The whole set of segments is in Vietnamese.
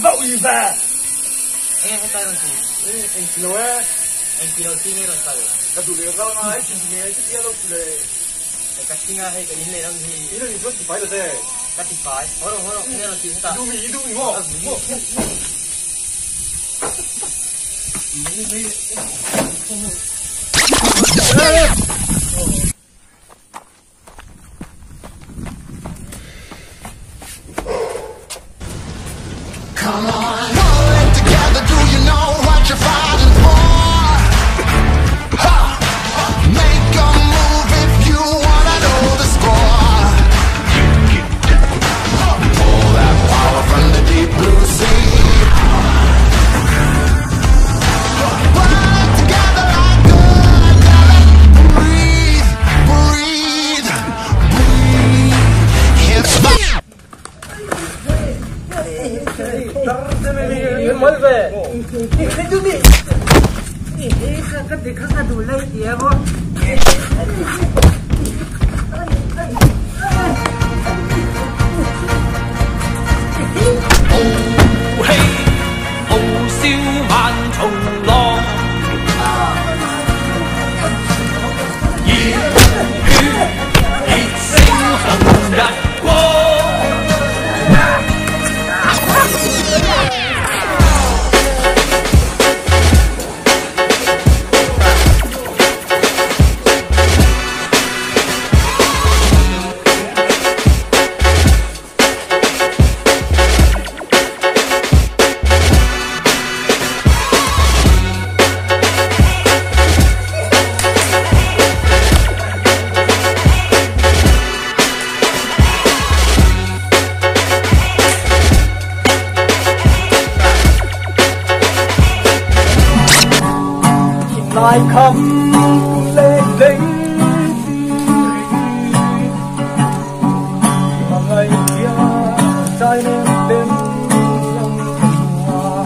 sa. Ngayon ko tayo ng si. Eh, en kilo eh. Ang kilo singi ron tayo. Kasi le ka na ai chi ni ai chi lo le. Ang kasi nga ay kanina lang si. Ino ni so ti pai le de. Katipay. Horo horo. Ngayon ang si sa. Du mi du mi mo. Mo. Come देखा का ढोला ही दिया वो lại khắp lên đỉnh mà ngày kia trái nên bên lòng hoa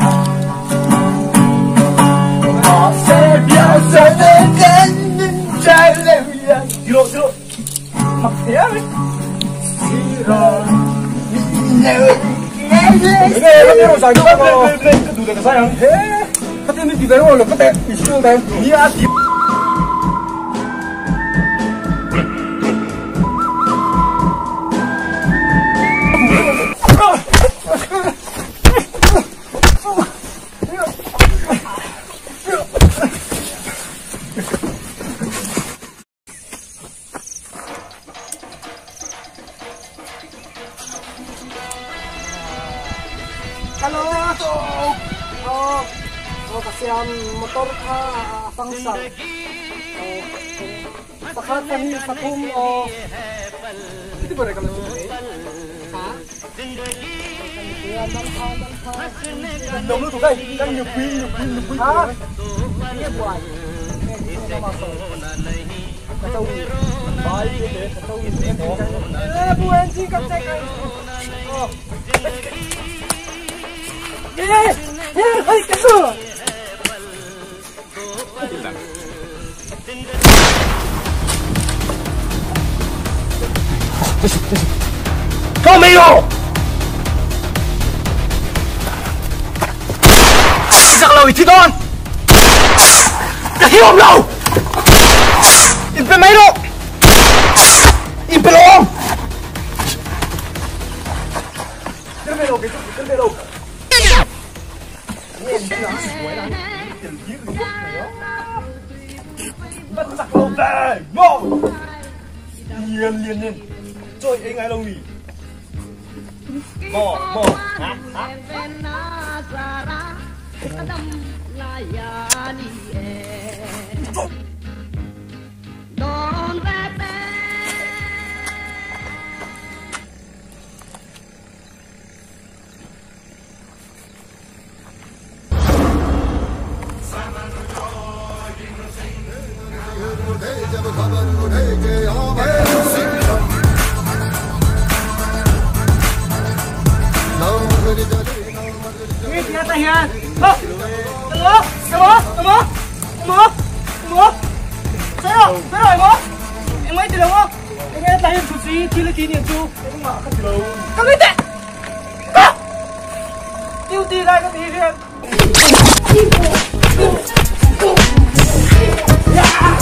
họ sẽ bao giờ đến đến trái lên đi lộ đi lộ mặc thế đấy đi rồi Ini ini rusak 不得你比别人了，不得你输的，你啊你。Hello. Hello. Hello. ako kasi ang motor ka pangsa pakat kami sa kum o hindi ba rekam na ha Ini. Ini Eh, bu anjing kacau kan. Oh. Come here! Sao lâu thì con? Đã hiểu không đâu? Im pe mấy độ? Im pe độ Cái pe độ, cái cái pe độ. Bắt giặc lâu về, ngộ! Liền liền liền. Rồi anh ai lâu nhỉ? Mò, mò, hả? Hả? Ini nghe tay em cái gì, chi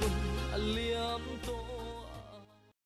hồn